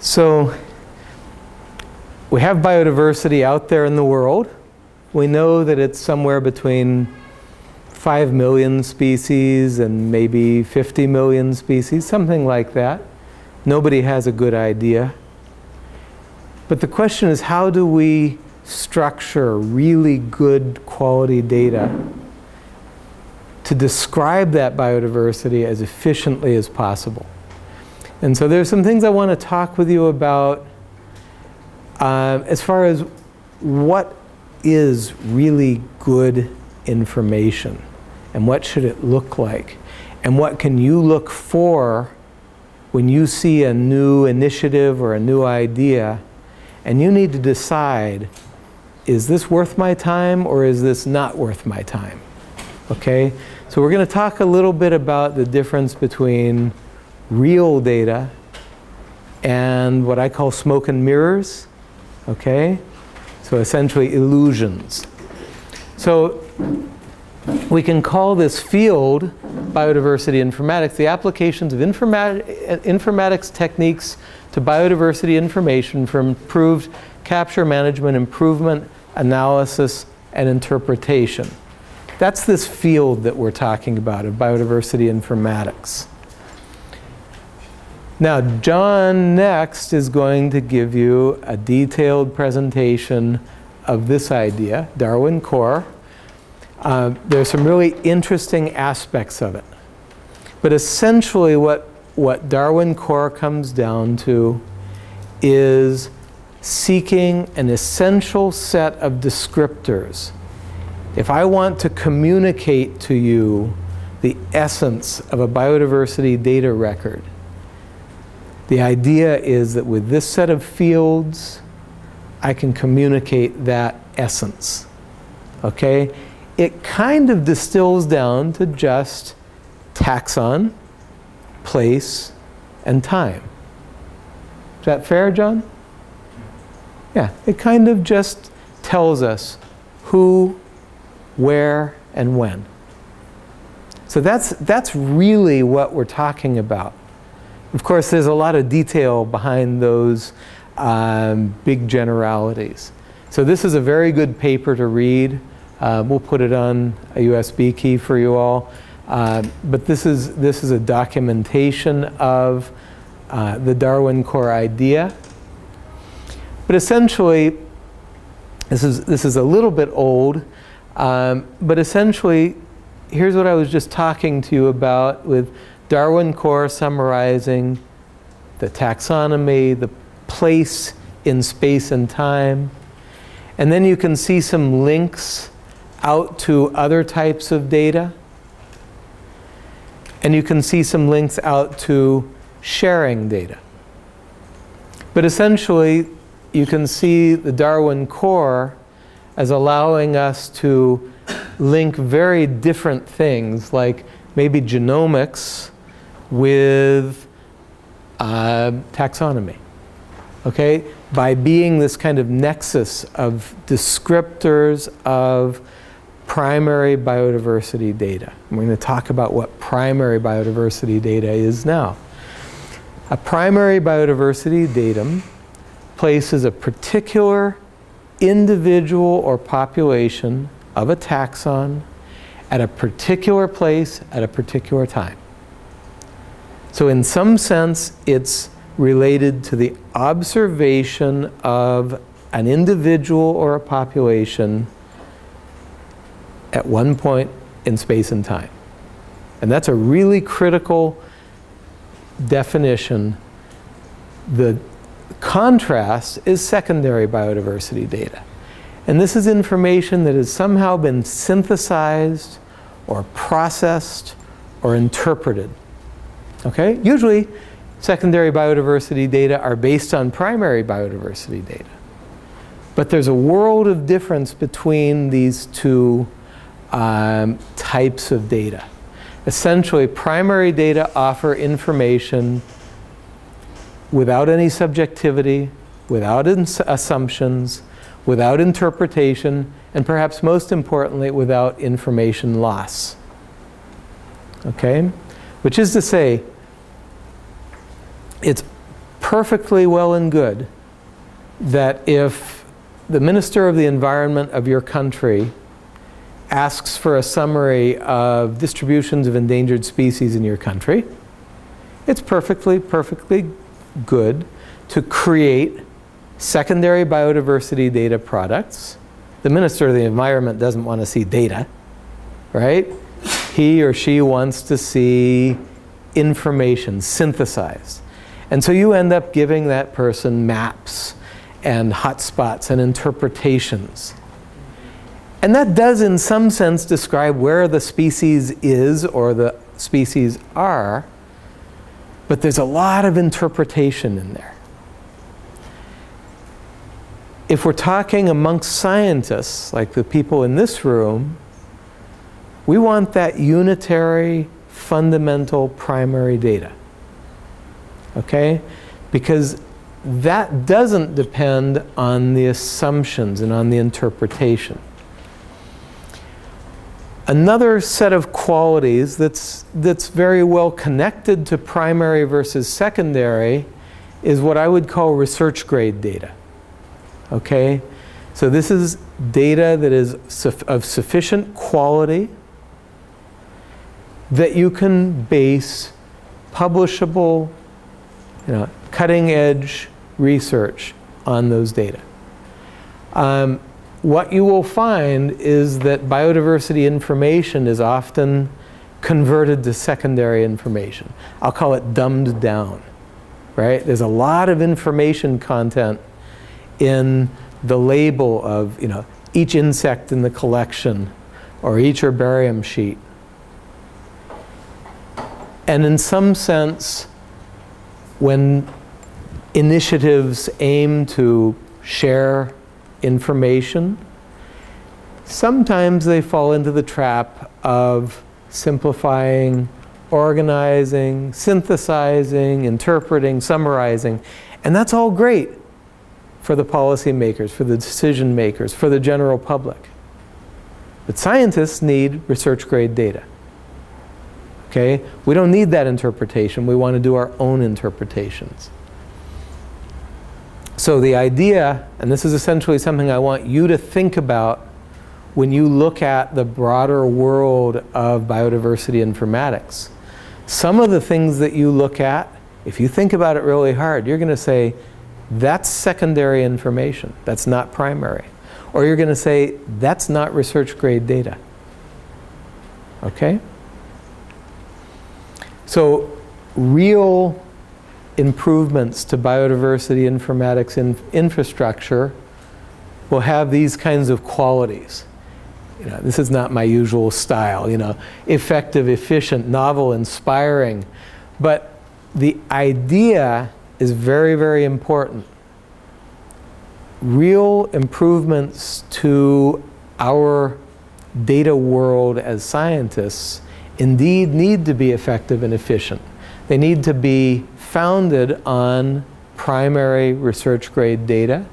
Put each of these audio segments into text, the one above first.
So we have biodiversity out there in the world. We know that it's somewhere between 5 million species and maybe 50 million species, something like that. Nobody has a good idea. But the question is how do we structure really good quality data to describe that biodiversity as efficiently as possible? And so there's some things I want to talk with you about uh, as far as what is really good information and what should it look like? And what can you look for when you see a new initiative or a new idea and you need to decide is this worth my time or is this not worth my time? Okay? So we're going to talk a little bit about the difference between real data and what I call smoke and mirrors. Okay? So essentially illusions. So we can call this field biodiversity informatics. The applications of informat informatics techniques to biodiversity information for improved capture management, improvement, analysis, and interpretation. That's this field that we're talking about of biodiversity informatics. Now, John next is going to give you a detailed presentation of this idea, Darwin Core. Uh, there's some really interesting aspects of it. But essentially what, what Darwin Core comes down to is seeking an essential set of descriptors. If I want to communicate to you the essence of a biodiversity data record, the idea is that with this set of fields, I can communicate that essence. Okay? It kind of distills down to just taxon, place, and time. Is that fair, John? Yeah, it kind of just tells us who, where, and when. So that's, that's really what we're talking about. Of course, there's a lot of detail behind those um, big generalities. So this is a very good paper to read. Uh, we'll put it on a USB key for you all. Uh, but this is, this is a documentation of uh, the Darwin core idea. But essentially, this is, this is a little bit old, um, but essentially, here's what I was just talking to you about with Darwin Core summarizing the taxonomy, the place in space and time. And then you can see some links out to other types of data. And you can see some links out to sharing data. But essentially, you can see the Darwin core as allowing us to link very different things like maybe genomics with uh, taxonomy. Okay? By being this kind of nexus of descriptors of primary biodiversity data. we're going to talk about what primary biodiversity data is now. A primary biodiversity datum places a particular individual or population of a taxon at a particular place at a particular time. So in some sense, it's related to the observation of an individual or a population at one point in space and time. And that's a really critical definition. The contrast is secondary biodiversity data. And this is information that has somehow been synthesized or processed or interpreted. Okay? Usually, secondary biodiversity data are based on primary biodiversity data. But there's a world of difference between these two um, types of data. Essentially, primary data offer information without any subjectivity, without assumptions, without interpretation, and perhaps most importantly, without information loss. Okay? Which is to say, it's perfectly well and good that if the Minister of the Environment of your country asks for a summary of distributions of endangered species in your country, it's perfectly, perfectly good to create secondary biodiversity data products. The Minister of the Environment doesn't want to see data, right? He or she wants to see information synthesized. And so you end up giving that person maps and hotspots and interpretations. And that does, in some sense, describe where the species is or the species are, but there's a lot of interpretation in there. If we're talking amongst scientists, like the people in this room, we want that unitary, fundamental, primary data. Okay? Because that doesn't depend on the assumptions and on the interpretation. Another set of qualities that's, that's very well connected to primary versus secondary is what I would call research grade data. Okay? So this is data that is of sufficient quality that you can base publishable, you know, cutting edge research on those data. Um, what you will find is that biodiversity information is often converted to secondary information. I'll call it dumbed down, right? There's a lot of information content in the label of, you know, each insect in the collection or each herbarium sheet. And in some sense, when initiatives aim to share information, sometimes they fall into the trap of simplifying, organizing, synthesizing, interpreting, summarizing. And that's all great for the policymakers, for the decision makers, for the general public. But scientists need research grade data. Okay? We don't need that interpretation. We want to do our own interpretations. So the idea, and this is essentially something I want you to think about when you look at the broader world of biodiversity informatics. Some of the things that you look at, if you think about it really hard, you're going to say, that's secondary information. That's not primary. Or you're going to say, that's not research grade data. Okay? So real improvements to biodiversity informatics in infrastructure will have these kinds of qualities. You know, this is not my usual style, you know, effective, efficient, novel, inspiring. But the idea is very, very important. Real improvements to our data world as scientists indeed need to be effective and efficient. They need to be founded on primary research grade data.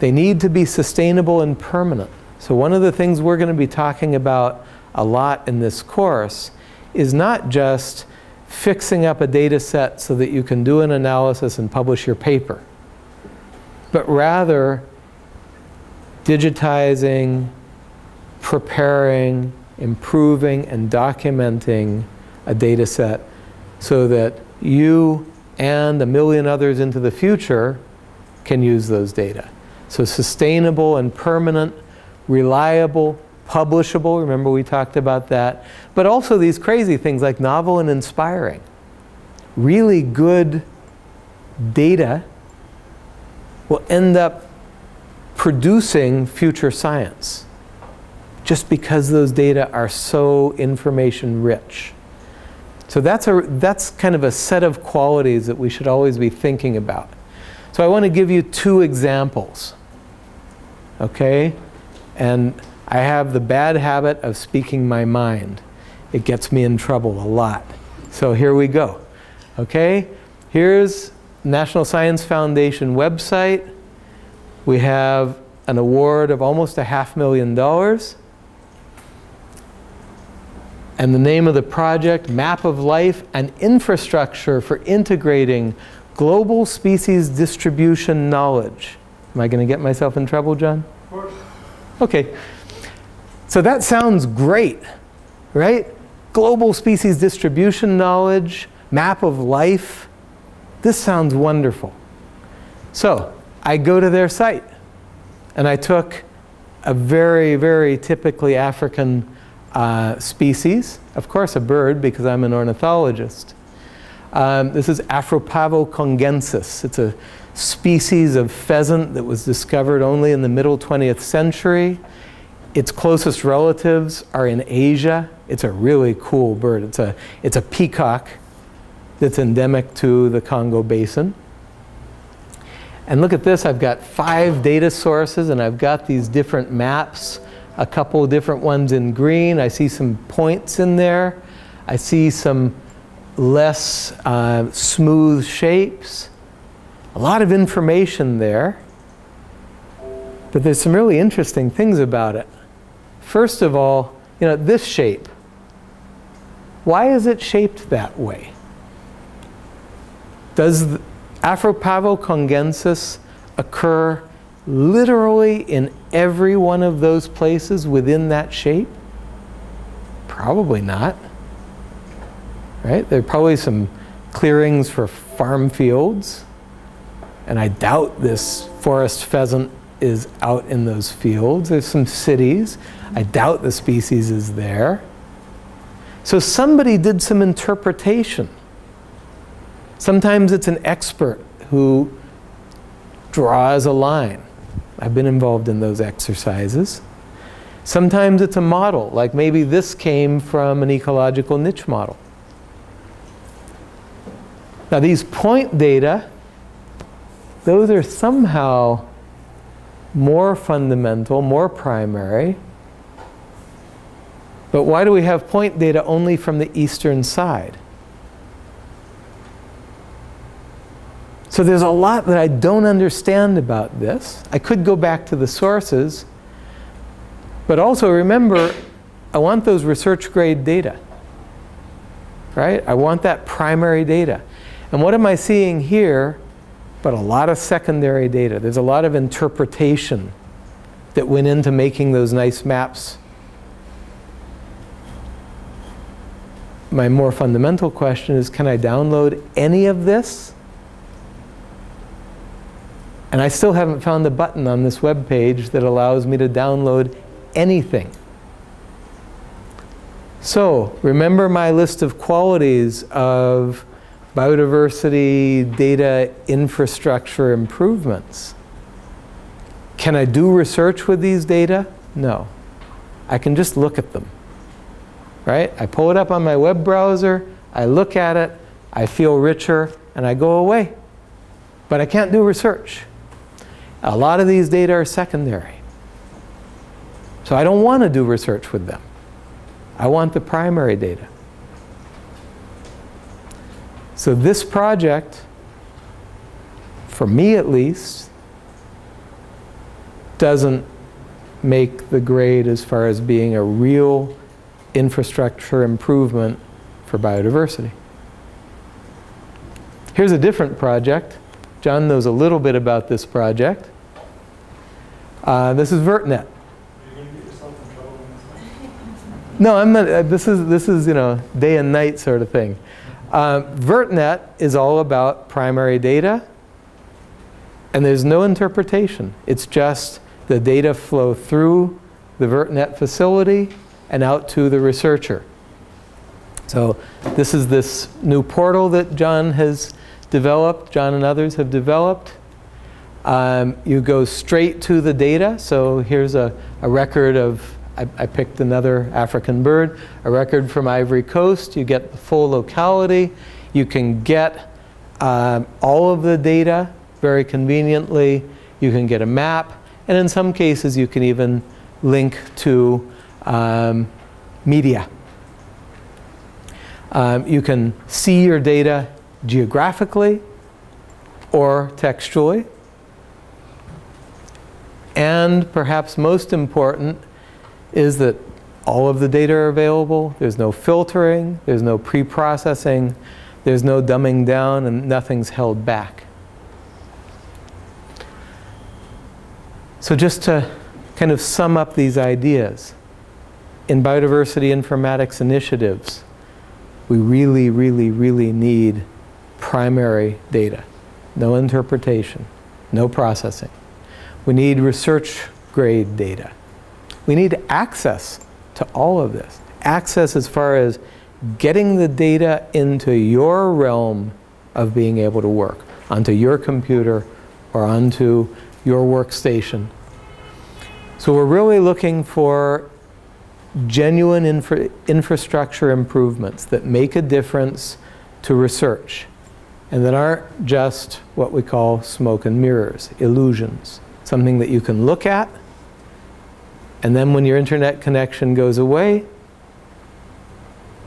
They need to be sustainable and permanent. So one of the things we're going to be talking about a lot in this course is not just fixing up a data set so that you can do an analysis and publish your paper, but rather digitizing, preparing, improving, and documenting a data set so that you and a million others into the future can use those data. So sustainable and permanent, reliable, publishable, remember we talked about that, but also these crazy things like novel and inspiring. Really good data will end up producing future science just because those data are so information rich. So that's, a, that's kind of a set of qualities that we should always be thinking about. So I want to give you two examples. Okay? And I have the bad habit of speaking my mind. It gets me in trouble a lot. So here we go. Okay? Here's National Science Foundation website. We have an award of almost a half million dollars. And the name of the project, Map of Life, an infrastructure for integrating global species distribution knowledge. Am I going to get myself in trouble, John? Of course. Okay. So that sounds great, right? Global species distribution knowledge, map of life. This sounds wonderful. So I go to their site and I took a very, very typically African uh, species, of course a bird because I'm an ornithologist. Um, this is Afropavo congensis. It's a species of pheasant that was discovered only in the middle 20th century. Its closest relatives are in Asia. It's a really cool bird. It's a, it's a peacock that's endemic to the Congo Basin. And look at this, I've got five data sources and I've got these different maps, a couple different ones in green. I see some points in there. I see some less uh, smooth shapes. A lot of information there. But there's some really interesting things about it. First of all, you know, this shape. Why is it shaped that way? Does Afropavo congensis occur literally in every one of those places within that shape? Probably not. Right? There are probably some clearings for farm fields. And I doubt this forest pheasant is out in those fields. There's some cities. I doubt the species is there. So somebody did some interpretation. Sometimes it's an expert who draws a line. I've been involved in those exercises. Sometimes it's a model, like maybe this came from an ecological niche model. Now these point data, those are somehow more fundamental, more primary. But why do we have point data only from the eastern side? So there's a lot that I don't understand about this. I could go back to the sources, but also remember, I want those research grade data, right? I want that primary data. And what am I seeing here? But a lot of secondary data. There's a lot of interpretation that went into making those nice maps. My more fundamental question is, can I download any of this? And I still haven't found the button on this web page that allows me to download anything. So remember my list of qualities of biodiversity data infrastructure improvements. Can I do research with these data? No. I can just look at them. Right? I pull it up on my web browser, I look at it, I feel richer, and I go away. But I can't do research. A lot of these data are secondary. So I don't want to do research with them. I want the primary data. So this project, for me at least, doesn't make the grade as far as being a real infrastructure improvement for biodiversity. Here's a different project. John knows a little bit about this project. Uh, this is VertNet. No, I'm not. Uh, this is this is you know day and night sort of thing. Uh, VertNet is all about primary data, and there's no interpretation. It's just the data flow through the VertNet facility and out to the researcher. So this is this new portal that John has developed, John and others have developed. Um, you go straight to the data. So here's a, a record of, I, I, picked another African bird, a record from Ivory Coast. You get the full locality. You can get um, all of the data very conveniently. You can get a map. And in some cases, you can even link to um, media. Um, you can see your data geographically or textually. And perhaps most important is that all of the data are available. There's no filtering. There's no pre-processing. there's no dumbing down and nothing's held back. So just to kind of sum up these ideas, in biodiversity informatics initiatives, we really, really, really need primary data. No interpretation, no processing. We need research grade data. We need access to all of this. Access as far as getting the data into your realm of being able to work, onto your computer or onto your workstation. So we're really looking for genuine infra infrastructure improvements that make a difference to research and that aren't just what we call smoke and mirrors, illusions. Something that you can look at, and then when your internet connection goes away,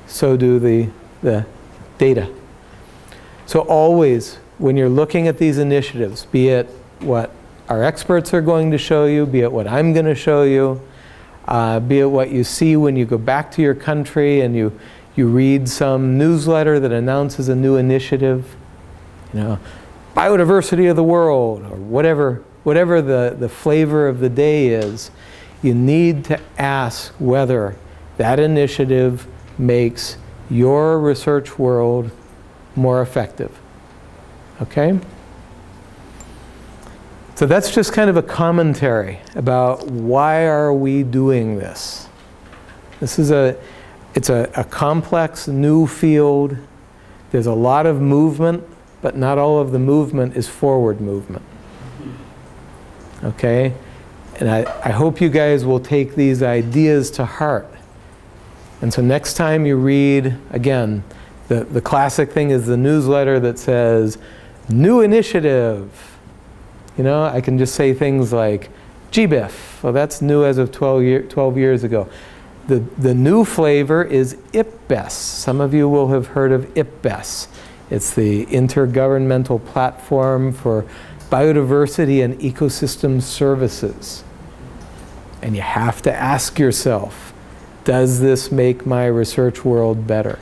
so do the, the data. So always, when you're looking at these initiatives, be it what our experts are going to show you, be it what I'm going to show you, uh, be it what you see when you go back to your country and you, you read some newsletter that announces a new initiative, you know, biodiversity of the world, or whatever, whatever the, the flavor of the day is, you need to ask whether that initiative makes your research world more effective. Okay? So that's just kind of a commentary about why are we doing this. This is a, it's a, a complex new field. There's a lot of movement, but not all of the movement is forward movement. Okay? And I, I hope you guys will take these ideas to heart. And so next time you read, again, the, the classic thing is the newsletter that says, new initiative, you know, I can just say things like GBIF. Well, that's new as of 12, year, 12 years ago. The, the new flavor is IPBES. Some of you will have heard of IPBES. It's the Intergovernmental Platform for Biodiversity and Ecosystem Services. And you have to ask yourself, does this make my research world better?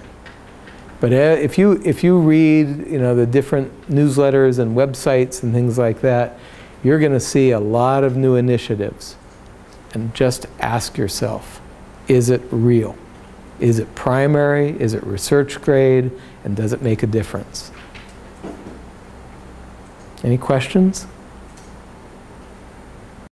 But uh, if you, if you read you know, the different newsletters and websites and things like that, you're going to see a lot of new initiatives. And just ask yourself, is it real? Is it primary? Is it research grade? And does it make a difference? Any questions?